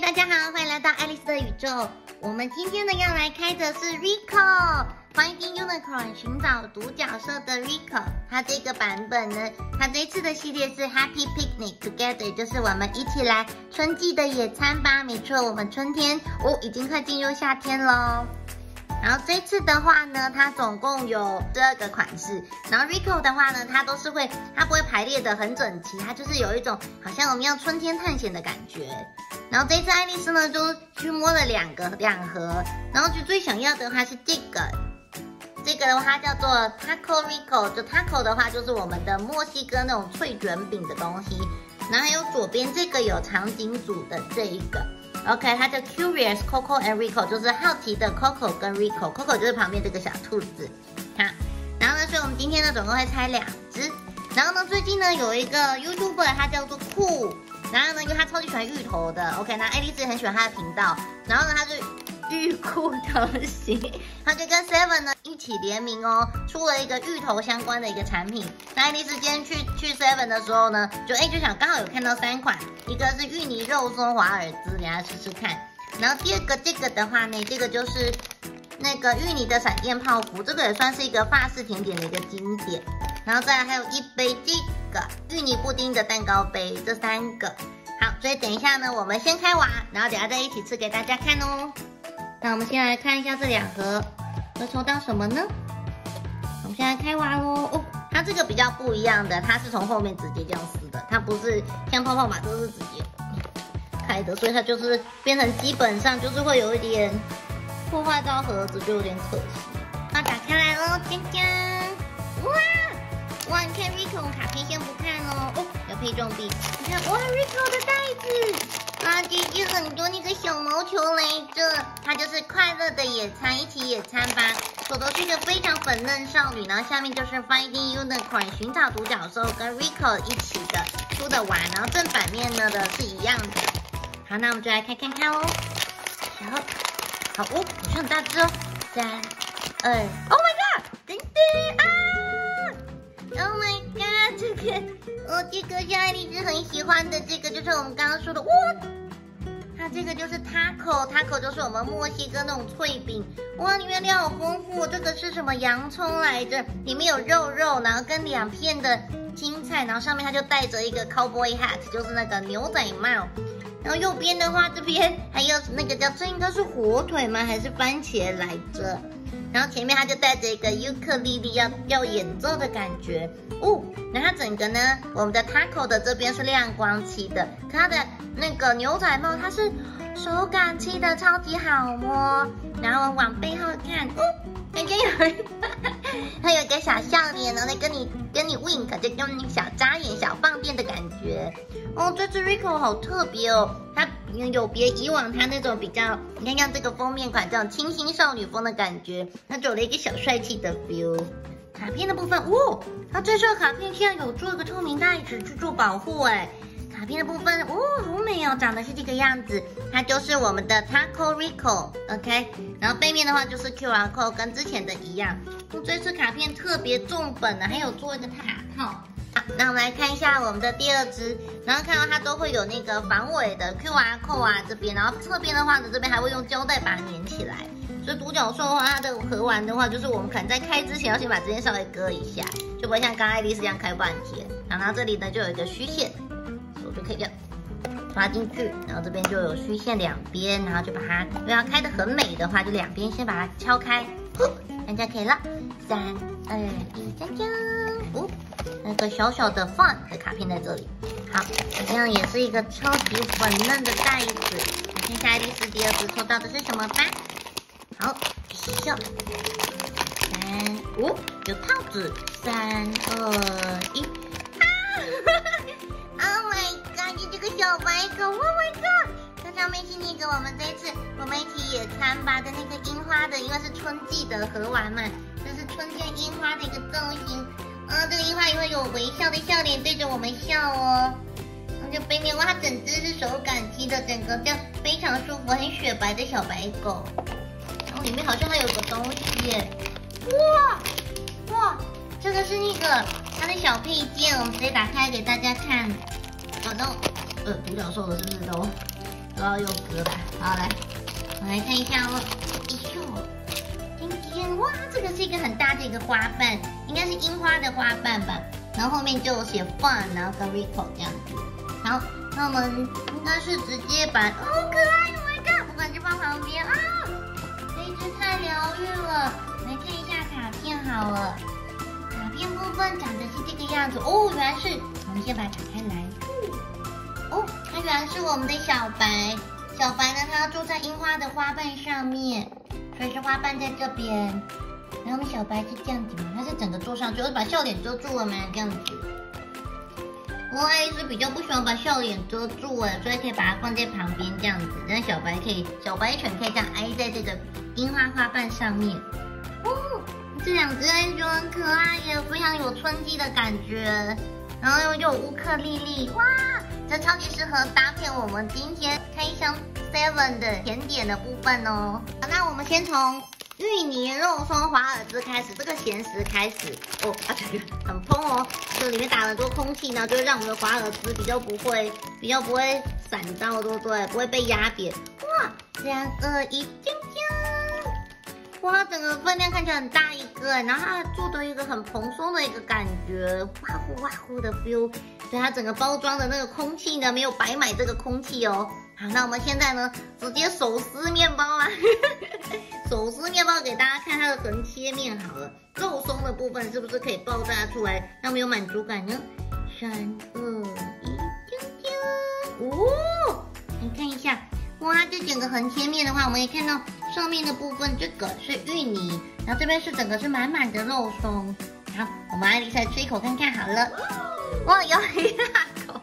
大家好，欢迎来到爱丽丝的宇宙。我们今天呢要来开的是 Rico，欢迎 Unicorn 寻找独角兽的 Rico。它这个版本呢，它这次的系列是 Happy Picnic Together，就是我们一起来春季的野餐吧。没错，我们春天哦，已经快进入夏天喽。然后这次的话呢，它总共有十二个款式。然后 Rico 的话呢，它都是会，它不会排列的很整齐，它就是有一种好像我们要春天探险的感觉。然后这次爱丽丝呢，就去摸了两个两盒，然后就最想要的话是这个，这个的话叫做 Taco Rico，就 Taco 的话就是我们的墨西哥那种脆卷饼的东西。然后还有左边这个有场景组的这一个。OK，它叫 Curious Coco and Rico，就是好奇的 Coco 跟 Rico，Coco 就是旁边这个小兔子。好，然后呢，所以我们今天呢总共会拆两只。然后呢，最近呢有一个 YouTuber，他叫做酷，然后呢，因为他超级喜欢芋头的，OK，那爱丽丝很喜欢他的频道，然后呢，他就。芋裤头型，他就跟 Seven 呢一起联名哦，出了一个芋头相关的一个产品。那爱丽丝今天去去 Seven 的时候呢，就哎就想刚好有看到三款，一个是芋泥肉松华尔兹，你来试试看。然后第二个这个的话呢，这个就是那个芋泥的闪电泡芙，这个也算是一个法式甜点的一个经典。然后再来还有一杯这个芋泥布丁的蛋糕杯，这三个。好，所以等一下呢，我们先开完，然后等下再一起吃给大家看哦。那我们先来看一下这两盒会抽到什么呢？我们现在开完喽。哦，它这个比较不一样的，它是从后面直接这样撕的，它不是像泡泡玛都是直接开的，所以它就是变成基本上就是会有一点破坏到盒子，就有点可惜。那打开来喽，尖尖！哇哇，你看 Rico 卡片先不看哦。哦，有配重币，你看哇，Rico 的袋子。啊，姐姐很多那个小毛球来着，它就是快乐的野餐，一起野餐吧。朵朵是一个非常粉嫩少女，然后下面就是 Finding Unicorn 寻找独角兽跟 Rico 一起的出的玩，然后正反面呢的是一样的。好，那我们就来开看看哦。然后，好哦，好像很大只哦。三二，Oh my god，等等啊哦，这个是爱丽丝很喜欢的，这个就是我们刚刚说的哇。它这个就是 taco，taco 就是我们墨西哥那种脆饼，哇，里面料好丰富。这个是什么洋葱来着？里面有肉肉，然后跟两片的青菜，然后上面它就戴着一个 cowboy hat，就是那个牛仔帽。然后右边的话，这边还有那个叫这应该是火腿吗？还是番茄来着？然后前面它就带着一个尤克里里要要演奏的感觉哦。然后整个呢，我们的 taco 的这边是亮光漆的，它的。那个牛仔帽，它是手感漆的，超级好摸。然后往背后看，哦，感觉有，它有一个小笑脸，然后在跟你跟你 wink，就用你小眨眼、小放电的感觉。哦，这只 Rico 好特别哦，它有别以往它那种比较，你看像这个封面款这种清新少女风的感觉，它走了一个小帅气的 feel。卡片的部分，哦，它这的卡片竟然有做一个透明袋子去做保护，哎。卡片的部分，哦，好美哦，长得是这个样子，它就是我们的 Taco Rico，OK，然后背面的话就是 QR code，跟之前的一样。这次卡片特别重本呢，还有做一个卡套。那我们来看一下我们的第二只，然后看到它都会有那个防伪的 QR code 啊这边，然后侧边的话呢，这边还会用胶带把它粘起来。所以独角兽的话，它的盒玩的话，就是我们可能在开之前要先把这边稍微割一下，就不会像刚爱丽丝一样开半天。然后这里呢就有一个虚线。就可以这样抓进去，然后这边就有虚线两边，然后就把它，因为要开的很美的话，就两边先把它敲开，大家可以了。三二一，锵锵！哦，那个小小的 fun 的卡片在这里。好，这样也是一个超级粉嫩的袋子。看下丽丝第二次抽到的是什么吧？好，笑。三五，有套子。三二一。啊哈哈！Oh my god！你这个小白狗，Oh my god！上面是那个我们这次我们一起野餐吧的那个樱花的，因为是春季的盒玩嘛，就是春天樱花的一个造型。嗯，这个樱花也会有微笑的笑脸对着我们笑哦。那就背面哇，它整只是手感肌的，整个这样非常舒服，很雪白的小白狗。然后里面好像还有个东西耶，哇哇，这个是那个它的小配件，我们直接打开给大家看。好的。呃，独角兽的是不是都都要用割的。好，来，我来看一下哦。哎呦，今天哇，这个是一个很大的一个花瓣，应该是樱花的花瓣吧。然后后面就写 fun，然后跟 Rico 这样子。好，那我们应该是直接把，好可爱，Oh my god！不管就放旁边啊，这一只太疗愈了。来看一下卡片好了，卡片部分长得是这个样子哦，原来是，我们先把它打开来。哦，它原来是我们的小白，小白呢，它要坐在樱花的花瓣上面，所以是花瓣在这边。然后我们小白是这样子嘛，它是整个坐上去，我把笑脸遮住了吗？这样子。我还是比较不喜欢把笑脸遮住哎，所以可以把它放在旁边这样子，让小白可以，小白犬可以这样挨在这个樱花花瓣上面。哦，这两只爱熊很可爱耶，非常有春季的感觉。然后又有乌克丽丽，哇，这超级适合搭配我们今天开箱 Seven 的甜点的部分哦。好，那我们先从芋泥肉松华尔兹开始，这个咸食开始哦，啊，很蓬哦，这里面打了很多空气呢，就会让我们的华尔兹比较不会，比较不会散到，对不对？不会被压扁。哇，三二一，锵哇，整个分量看起来很大一个，然后它做的一个很蓬松的一个感觉，哇呼哇呼的 feel，所以它整个包装的那个空气呢，没有白买这个空气哦。好，那我们现在呢，直接手撕面包啦，手撕面包给大家看它的横切面好了，肉松的部分是不是可以爆炸出来，让我们有满足感呢？三二一，锵锵，哦，你看一下，哇，这整个横切面的话，我们可以看到。上面的部分这个是芋泥，然后这边是整个是满满的肉松。好，我们爱丽丝吃一口看看好了。哇，有一大口。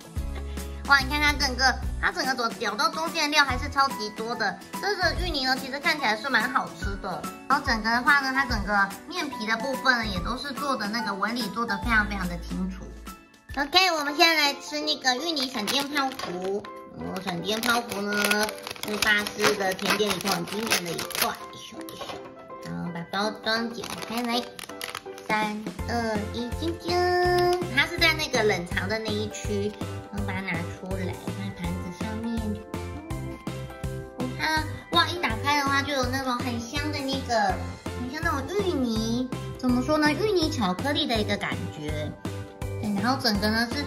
哇，你看它整个，它整个走咬到中间的料还是超级多的。这个芋泥呢，其实看起来是蛮好吃的。然后整个的话呢，它整个面皮的部分呢，也都是做的那个纹理做的非常非常的清楚。OK，我们现在来吃那个芋泥闪电泡芙。哦，闪电泡芙呢？是巴斯的甜点里头很经典的一块，一小一小，然后把包装剪开来，三二一，晶晶，它是在那个冷藏的那一区，然后把它拿出来，放在盘子上面。它哇，一打开的话就有那种很香的那个，很像那种芋泥，怎么说呢？芋泥巧克力的一个感觉，然后整个呢是。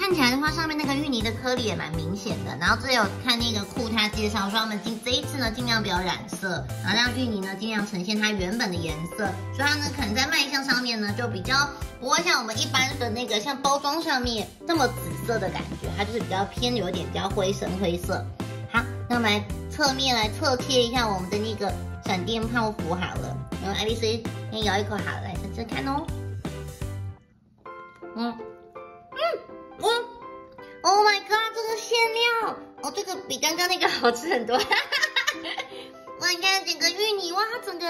看起来的话，上面那个芋泥的颗粒也蛮明显的。然后这有看那个库他介绍说，他们今这一次呢，尽量不要染色，然后让芋泥呢尽量呈现它原本的颜色。所以它呢，可能在卖相上面呢，就比较不会像我们一般的那个像包装上面那么紫色的感觉，它就是比较偏有点比较灰深灰色。好，那我们来侧面来侧切一下我们的那个闪电泡芙好了。然后爱丽丝先咬一口好了，来试试看哦。嗯。嗯，Oh my god，这个馅料，哦，这个比刚刚那个好吃很多。哇，你看整个芋泥，哇，它整个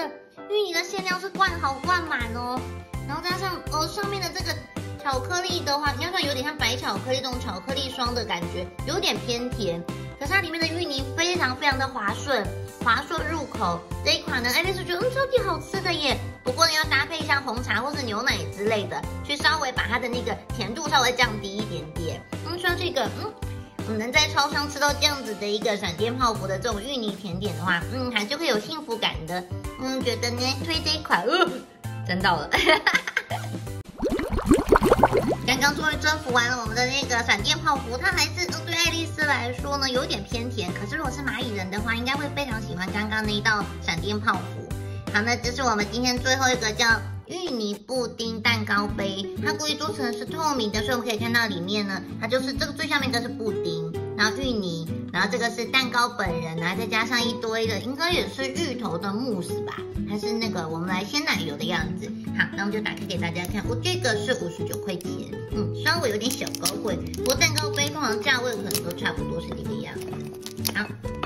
芋泥的馅料是灌好灌满哦，然后加上哦上面的这个巧克力的话，应该算有点像白巧克力这种巧克力霜的感觉，有点偏甜。可是它里面的芋泥非常非常的滑顺，滑顺入口。这一款呢，爱丽丝觉得嗯超级好吃的耶。不过呢，要搭配像红茶或是牛奶之类的，去稍微把它的那个甜度稍微降低一点点。嗯，像这个，嗯，我能在超商吃到这样子的一个闪电泡芙的这种芋泥甜点的话，嗯，还是会有幸福感的。嗯，觉得呢推这一款，呃，真到了。刚刚终于征服完了我们的那个闪电泡芙，它还是对爱丽丝来说呢有点偏甜。可是如果是蚂蚁人的话，应该会非常喜欢刚刚那一道闪电泡芙。好，那这是我们今天最后一个叫芋泥布丁蛋糕杯，它故意做成是透明的，所以我们可以看到里面呢，它就是这个最下面的是布丁，然后芋泥，然后这个是蛋糕本人，然后再加上一堆的，应该也是芋头的慕斯吧，还是那个我们来鲜奶油的样子。好，那我们就打开给大家看，我这个是五十九块钱，嗯，稍微有点小高贵，不过蛋糕杯通常价位可能都差不多是这个样子。好。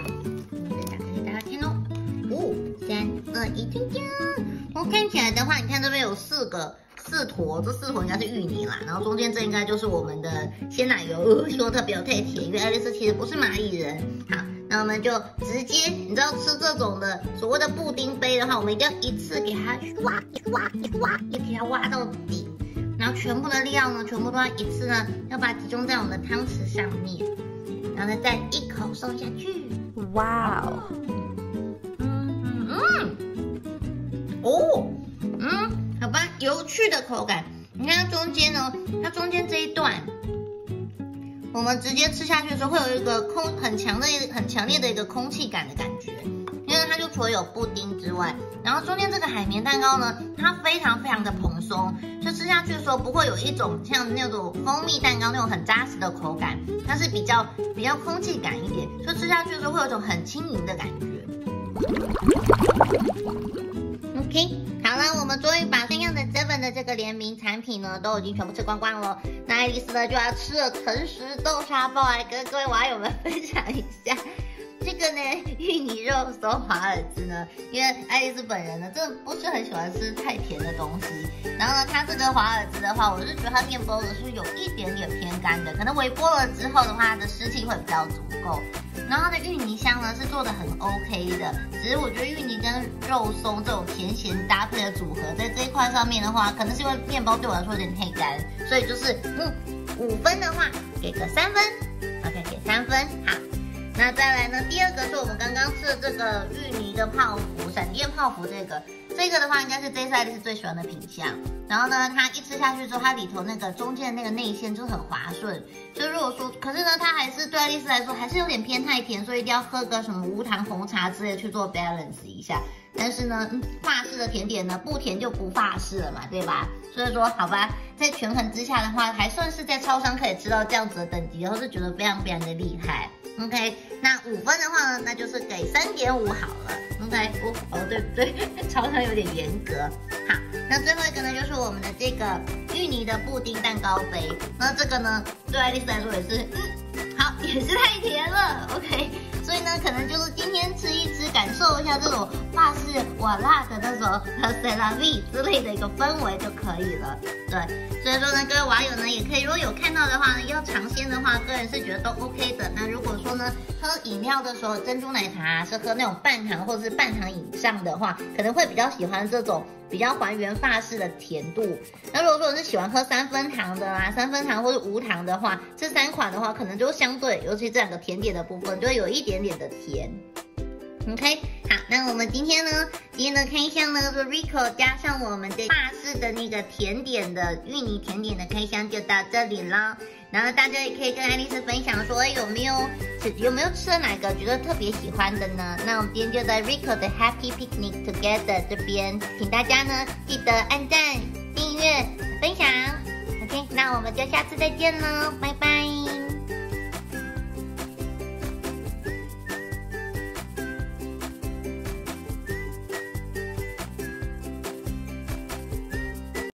我看起来的话，你看这边有四个四坨，这四坨应该是芋泥啦，然后中间这应该就是我们的鲜奶油，说它不要太甜，因为爱丽丝其实不是蚂蚁人。好，那我们就直接，你知道吃这种的所谓的布丁杯的话，我们一定要一次给它挖一挖一挖，也给它挖到底，然后全部的料呢，全部都要一次呢，要把它集中在我们的汤匙上面。然后呢再一口送下去。哇哦，哦，嗯，好吧，有趣的口感。你看它中间呢，它中间这一段，我们直接吃下去的时候，会有一个空很强的、很强烈的一个空气感的感觉。因为它就除了有布丁之外，然后中间这个海绵蛋糕呢，它非常非常的蓬松，就吃下去的时候不会有一种像那种蜂蜜蛋糕那种很扎实的口感，它是比较比较空气感一点，就吃下去的时候会有一种很轻盈的感觉。那，我们终于把三样的 Seven 的这个联名产品呢，都已经全部吃光光了。那爱丽丝呢就要吃了诚实豆沙包来跟各位网友们分享一下。这个呢，芋泥肉松华尔兹呢，因为爱丽丝本人呢，真的不是很喜欢吃太甜的东西。然后呢，它这个华尔兹的话，我是觉得它面包的是有一点点偏干的，可能微波了之后的话，它的湿气会比较足够。然后它的芋泥香呢是做的很 OK 的，只是我觉得芋泥跟肉松这种甜咸搭配的组合，在这一块上面的话，可能是因为面包对我来说有点太干，所以就是嗯，五分的话给个三分，OK，给三分，好。那再来呢？第二个是我们刚刚吃的这个芋泥的泡芙，闪电泡芙这个，这个的话应该是这次爱丽丝最喜欢的品相。然后呢，它一吃下去之后，它里头那个中间的那个内馅就很滑顺。就如果说，可是呢，它还是对爱丽丝来说还是有点偏太甜，所以一定要喝个什么无糖红茶之类去做 balance 一下。但是呢，嗯法式的甜点呢，不甜就不法式了嘛，对吧？所以说，好吧，在权衡之下的话，还算是在超商可以吃到这样子的等级，然后是觉得非常非常的厉害。OK，那五分的话呢，那就是给三点五好了。OK，哦哦对对，超商有点严格。好，那最后一个呢，就是我们的这个芋泥的布丁蛋糕杯。那这个呢，对爱丽丝来说也是，嗯好，也是太甜了。OK，所以呢，可能就是今天吃一吃，感受一下这种法式瓦辣的那种和 c e l a v 之类的一个氛围就可以了。对，所以说呢，各位网友呢，也可以如果有看到的话呢，要尝鲜的话，个人是觉得都 OK 的。那如果说呢，喝饮料的时候，珍珠奶茶是喝那种半糖或者是半糖以上的话，可能会比较喜欢这种比较还原法式的甜度。那如果说是喜欢喝三分糖的啊，三分糖或者无糖的话，这三款的话，可能就相对，尤其这两个甜点的部分，就会有一点点的甜。OK，好，那我们今天呢，今天的开箱呢，是 Rico 加上我们的法式的那个甜点的芋泥甜点的开箱就到这里了。然后大家也可以跟爱丽丝分享说，哎，有没有吃有没有吃了哪个觉得特别喜欢的呢？那我们今天就在 Rico 的 Happy Picnic Together 这边，请大家呢记得按赞、订阅、分享。OK，那我们就下次再见喽，拜拜。